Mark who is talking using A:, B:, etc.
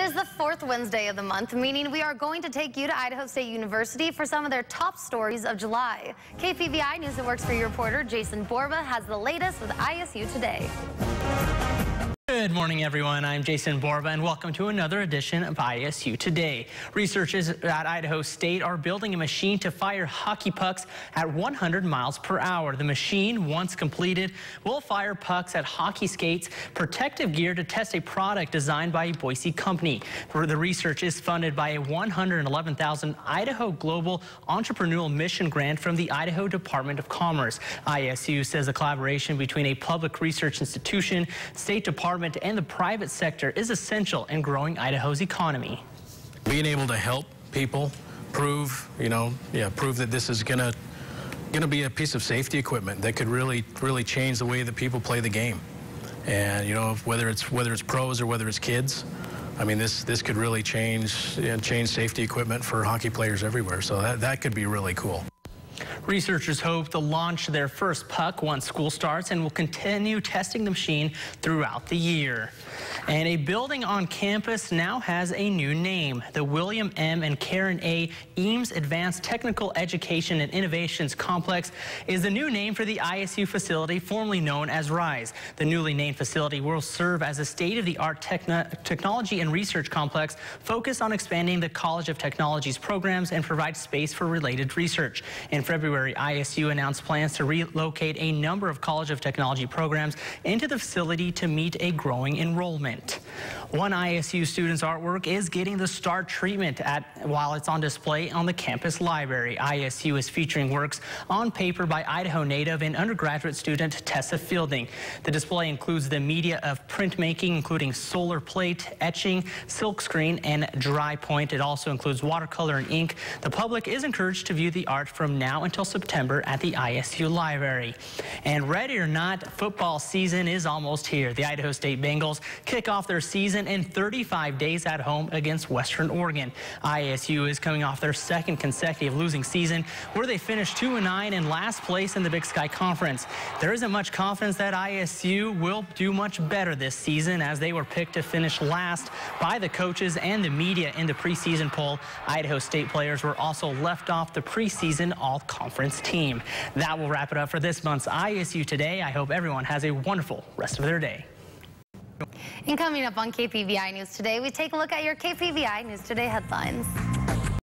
A: It is the fourth Wednesday of the month, meaning we are going to take you to Idaho State University for some of their top stories of July. KPVI News and Works for your reporter Jason Borba has the latest with ISU Today.
B: Good morning, everyone. I'm Jason Borba, and welcome to another edition of ISU Today. Researchers at Idaho State are building a machine to fire hockey pucks at 100 miles per hour. The machine, once completed, will fire pucks at hockey skates, protective gear to test a product designed by a Boise company. The research is funded by a 111,000 Idaho Global Entrepreneurial Mission grant from the Idaho Department of Commerce. ISU says a collaboration between a public research institution, State Department, and the private sector is essential in growing Idaho's economy.
C: Being able to help people prove, you know, yeah, prove that this is gonna gonna be a piece of safety equipment that could really, really change the way that people play the game. And you know, whether it's whether it's pros or whether it's kids, I mean, this this could really change you know, change safety equipment for hockey players everywhere. So that that could be really cool.
B: Researchers hope to launch their first puck once school starts and will continue testing the machine throughout the year. And a building on campus now has a new name. The William M. and Karen A. Eames Advanced Technical Education and Innovations Complex is the new name for the ISU facility formerly known as RISE. The newly named facility will serve as a state-of-the-art technology and research complex focused on expanding the College of Technology's programs and provide space for related research. In February, ISU announced plans to relocate a number of College of Technology programs into the facility to meet a growing enrollment. One ISU student's artwork is getting the star treatment at while it's on display on the campus library. ISU is featuring works on paper by Idaho native and undergraduate student Tessa Fielding. The display includes the media of printmaking, including solar plate, etching, silkscreen, and dry point. It also includes watercolor and ink. The public is encouraged to view the art from now until September at the ISU library. And ready or not, football season is almost here. The Idaho State Bengals kick off their season in 35 days at home against Western Oregon. ISU is coming off their second consecutive losing season where they finished 2-9 in last place in the Big Sky Conference. There isn't much confidence that ISU will do much better this season as they were picked to finish last by the coaches and the media in the preseason poll. Idaho State players were also left off the preseason all-conference team. That will wrap it up for this month's ISU Today. I hope everyone has a wonderful rest of their day.
A: And coming up on KPVI News Today, we take a look at your KPVI News Today headlines.